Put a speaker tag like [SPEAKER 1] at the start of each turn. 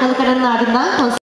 [SPEAKER 1] Bakanlık aranın ardından konser